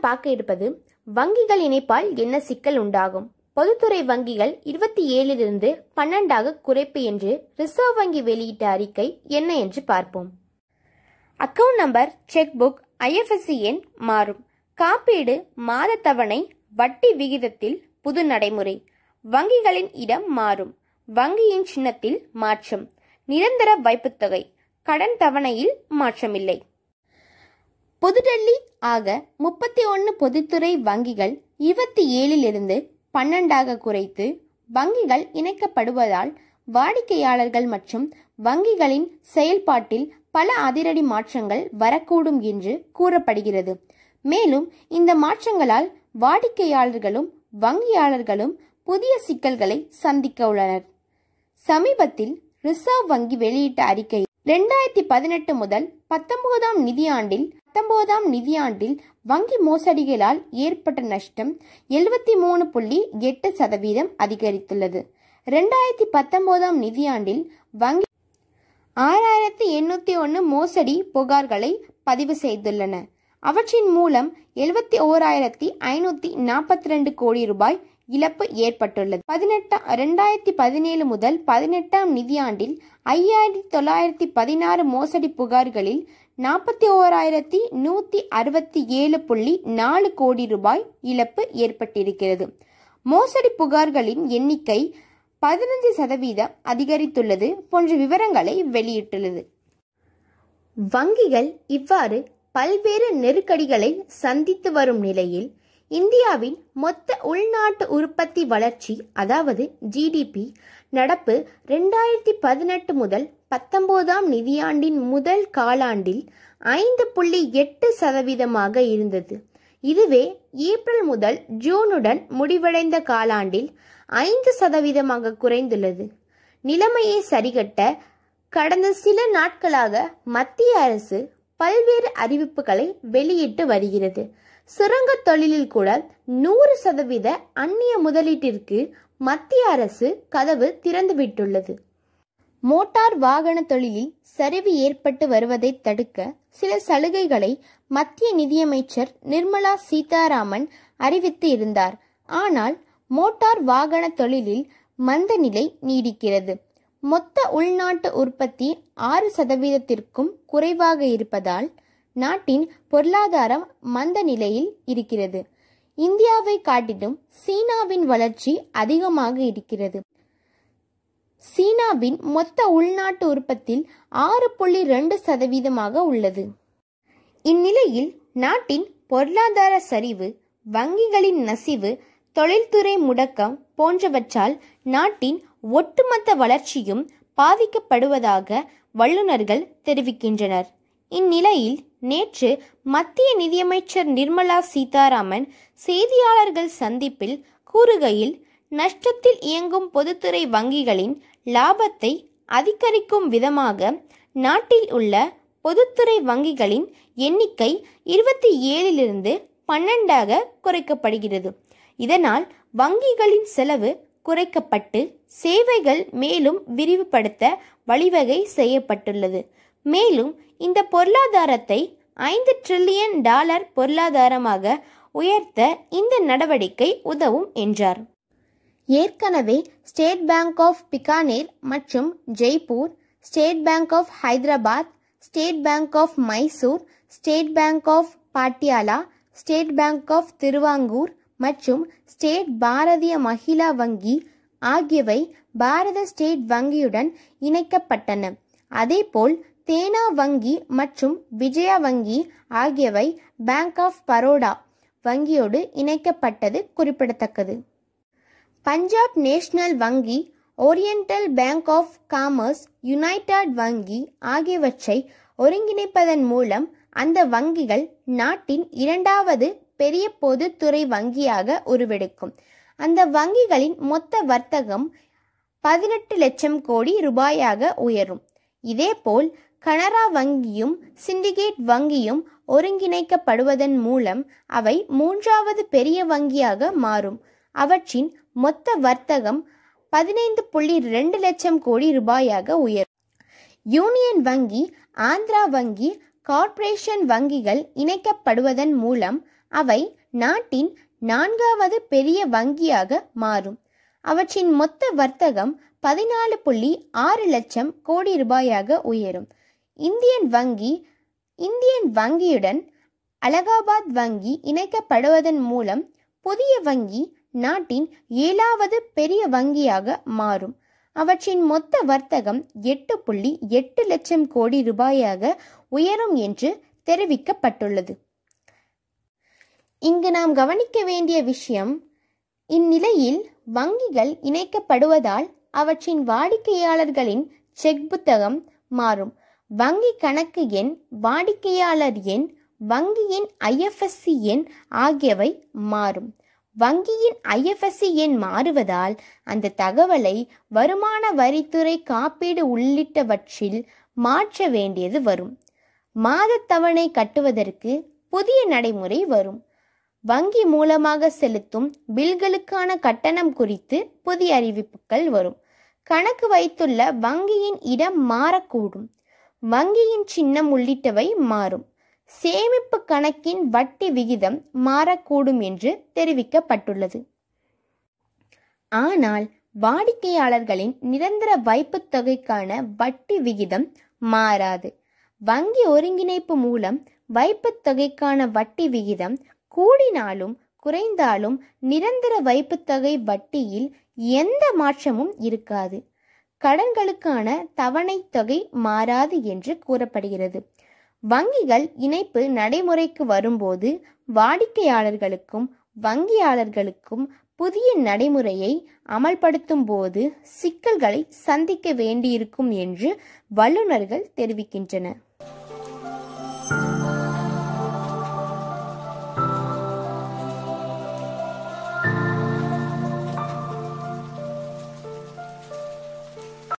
பார்க்க இருப்பது வங்கிகள் இணைப்பால் என்ன சிக்கல் உண்டாகும்? பொதுத்துறை வங்கிகள் இருபத்தி ஏழிலிருந்து பன்னெண்டாக குறைப்பு என்று ரிசர்வ் வங்கி வெளியிட்ட அறிக்கை என்ன என்று பார்ப்போம். Account number cheque book IFSC எண் மாறும். காப்பீடு மாத தவணை வட்டி விகிதத்தில் புது நடைமுறை. வங்கிகளின் இடம் மாறும். வங்கியின் சின்னத்தில் மாற்றம். நிரந்தர வைப்புத்தொகை கடன் தவணையில் மாற்றமில்லை. புதுடெல்லி ஆக முப்பத்தி ஒன்று பொதுத்துறை வங்கிகள் இருபத்தி ஏழிலிருந்து பன்னெண்டாக குறைத்து வங்கிகள் இணைக்கப்படுவதால் வாடிக்கையாளர்கள் மற்றும் வங்கிகளின் செயல்பாட்டில் பல அதிரடி மாற்றங்கள் வரக்கூடும் என்று கூறப்படுகிறது. மேலும் இந்த மாற்றங்களால் வாடிக்கையாளர்களும் வங்கியாளர்களும் புதிய சிக்கல்களை சந்திக்க உள்ளனர். சமீபத்தில் ரிசர்வ் வங்கி வெளியிட்ட அறிக்கை ரெண்டாயிரத்தி பதினெட்டு முதல் பத்தொன்பதாம் நிதியாண்டில் பத்தொன்பதாம் நிதியாண்டில் வங்கி மோசடிகளால் ஏற்பட்ட நஷ்டம் எழுபத்தி மூணு புள்ளி எட்டு சதவீதம் அதிகரித்துள்ளது. ரெண்டாயிரத்தி பத்தொன்பதாம் நிதியாண்டில் வங்கி ஆறாயிரத்தி எண்ணூற்றி ஒன்று மோசடி புகார்களை பதிவு செய்துள்ளன. அவற்றின் மூலம் எழுபத்தி ஓராயிரத்தி ஐநூற்றி நாற்பத்தி ரெண்டு கோடி ரூபாய் இழப்பு ஏற்பட்டுள்ளது. பதினெட்டாம் ரெண்டாயிரத்தி பதினேழு முதல் பதினெட்டாம் நிதியாண்டில் ஐயாயிரத்தி தொள்ளாயிரத்தி பதினாறு மோசடி புகார்களில் நாற்பத்தி ஓராயிரத்தி நூற்றி அறுபத்தி ஏழு புள்ளி நாலு கோடி ரூபாய் இழப்பு ஏற்பட்டிருக்கிறது. மோசடி புகார்களின் எண்ணிக்கை பதினஞ்சு சதவீதம் அதிகரித்துள்ளது போன்ற விவரங்களை வெளியிட்டுள்ளது. வங்கிகள் இவ்வாறு பல்வேறு நெருக்கடிகளை சந்தித்து வரும் நிலையில் இந்தியாவின் மொத்த உள்நாட்டு உற்பத்தி வளர்ச்சி அதாவது ஜிடிபி நடப்பு ரெண்டாயிரத்தி பதினெட்டு முதல் பத்தொன்பதாம் நிதியாண்டின் முதல் காலாண்டில் ஐந்து புள்ளி எட்டு சதவீதமாக இருந்தது. இதுவே ஏப்ரல் முதல் ஜூனுடன் முடிவடைந்த காலாண்டில் ஐந்து சதவீதமாக குறைந்துள்ளது. நிலைமையை சரிகட்ட கடந்த சில நாட்களாக மத்திய அரசு பல்வேறு அறிவிப்புகளை வெளியிட்டு வருகிறது. சுரங்க தொழிலில் கூட நூறு சதவீத அந்நிய முதலீட்டிற்கு மத்திய அரசு கதவு திறந்துவிட்டுள்ளது. மோட்டார் வாகன தொழிலில் சரிவு ஏற்பட்டு வருவதை தடுக்க சில சலுகைகளை மத்திய நிதியமைச்சர் நிர்மலா சீதாராமன் அறிவித்து இருந்தார். ஆனால் மோட்டார் வாகன தொழிலில் மந்த நிலை நீடிக்கிறது. மொத்த உள்நாட்டு உற்பத்தி ஆறு சதவீதத்திற்கும் குறைவாக இருப்பதால் நாட்டின் பொருளாதாரம் மந்த நிலையில் இருக்கிறது. இந்தியாவை காட்டிலும் சீனாவின் வளர்ச்சி அதிகமாக இருக்கிறது. சீனாவின் மொத்த உள்நாட்டு உற்பத்தியில் ஆறு புள்ளி ரெண்டு சதவீதமாக உள்ளது. இந்நிலையில் நாட்டின் பொருளாதார சரிவு வங்கிகளின் நசிவு தொழில்துறை முடக்கம் போன்றவற்றால் நாட்டின் ஒட்டுமொத்த வளர்ச்சியும் பாதிக்கப்படுவதாக வல்லுநர்கள் தெரிவிக்கின்றனர். இந்நிலையில் நேற்று மத்திய நிதியமைச்சர் நிர்மலா சீதாராமன் செய்தியாளர்கள் சந்திப்பில் கூறுகையில் நஷ்டத்தில் இயங்கும் பொதுத்துறை வங்கிகளின் லாபத்தை அதிகரிக்கும் விதமாக நாட்டில் உள்ள பொதுத்துறை வங்கிகளின் எண்ணிக்கை இருபத்தி ஏழிலிருந்து பன்னெண்டாக குறைக்கப்படுகிறது. இதனால் வங்கிகளின் செலவு குறைக்கப்பட்டு சேவைகள் மேலும் விரிவுபடுத்த வழிவகை செய்யப்பட்டுள்ளது. மேலும் இந்த பொருளாதாரத்தை ஐந்து ட்ரில்லியன் டாலர் பொருளாதாரமாக உயர்த்த இந்த நடவடிக்கை உதவும் என்றார். ஏற்கனவே ஸ்டேட் பேங்க் ஆஃப் பிகானேர் மற்றும் Jaipur state bank of Hyderabad state bank of Mysore state bank of Patiala state bank of Travancore மற்றும் ஸ்டேட் பாரதிய மகிழா வங்கி ஆகியவை பாரத ஸ்டேட் வங்கியுடன் இணைக்கப்பட்டன. அதேபோல் தேனா வங்கி மற்றும் விஜயா வங்கி ஆகியவை பேங்க் ஆஃப் பரோடா வங்கியோடு இணைக்கப்பட்டது குறிப்பிடத்தக்கது. பஞ்சாப் நேஷனல் வங்கி oriental bank of commerce united வங்கி ஆகியவற்றை ஒருங்கிணைப்பதன் மூலம் அந்த வங்கிகள் நாட்டின் இரண்டாவது பெரிய பொதுத்துறை வங்கியாக உருவெடுக்கும். அந்த வங்கிகளின் மொத்த வர்த்தகம் பதினெட்டு லட்சம் கோடி ரூபாயாக உயரும். இதேபோல் கனரா வங்கியும் சிண்டிகேட் வங்கியும் ஒருங்கிணைக்கப்படுவதன் மூலம் அவை மூன்றாவது பெரிய வங்கியாக மாறும். அவற்றின் மொத்த வர்த்தகம் பதினைந்து புள்ளி ரெண்டு லட்சம் கோடி ரூபாயாக உயரும். யூனியன் வங்கி ஆந்திரா வங்கி கார்ப்பரேஷன் வங்கிகள் இணைக்கப்படுவதன் மூலம் அவை நாட்டின் நான்காவது பெரிய வங்கியாக மாறும். அவற்றின் மொத்த வர்த்தகம் பதினாலு புள்ளி ஆறு லட்சம் கோடி ரூபாயாக உயரும். இந்தியன் வங்கி இந்தியன் வங்கியுடன் அலகாபாத் வங்கி இணைக்கப்படுவதன் மூலம் புதிய வங்கி நாட்டின் ஏழாவது பெரிய வங்கியாக மாறும். அவற்றின் மொத்த வர்த்தகம் எட்டு புள்ளி எட்டு லட்சம் கோடி ரூபாயாக உயரும் என்று தெரிவிக்கப்பட்டுள்ளது. இங்கு நாம் கவனிக்க வேண்டிய விஷயம் இந்நிலையில் வங்கிகள் இணைக்கப்படுவதால் அவற்றின் வாடிக்கையாளர்களின் செக் புத்தகம் மாறும். வங்கி கணக்கு எண் வாடிக்கையாளர் எண் வங்கியின் ஐஎஃப்எஸ்சி எண் ஆகியவை மாறும். வங்கியின் ஐஎஃப்எஸ்சி எண் மாறுவதால் அந்த தகவலை வருமான வரித்துறை காப்பீடு உள்ளிட்டவற்றில் மாற்ற வேண்டியது வரும். மாதத் தவணை கட்டுவதற்கு புதிய நடைமுறை வரும். வங்கி மூலமாக செலுத்தும் பில்களுக்கான கட்டணம் குறித்து புதிய அறிவிப்புகள் வரும். கணக்கு வைத்துள்ள வங்கியின் இடம் மாறக்கூடும். வங்கியின் சின்னம் உள்ளிட்டவை மாறும். சேமிப்பு கணக்கின் வட்டி விகிதம் மாறக்கூடும் என்று தெரிவிக்கப்பட்டுள்ளது. ஆனால் வாடிக்கையாளர்களின் நிரந்தர வைப்புத் தொகைக்கான வட்டி விகிதம் மாறாது. வங்கி ஒருங்கிணைப்பு மூலம் வைப்புத் தொகைக்கான வட்டி விகிதம் கூடினாலும் குறைந்தாலும் நிரந்தர வைப்புத்தொகை வட்டியில் எந்த மாற்றமும் இருக்காது. கடன்களுக்கான தவணைத் தொகை மாறாது என்று கூறப்படுகிறது. வங்கிகள் இணைப்பு நடைமுறைக்கு வரும்போது வாடிக்கையாளர்களுக்கும் வங்கியாளர்களுக்கும் புதிய நடைமுறையை அமல்படுத்தும் போது சிக்கல்களை சந்திக்க வேண்டியிருக்கும் என்று வல்லுநர்கள் தெரிவிக்கின்றனர்.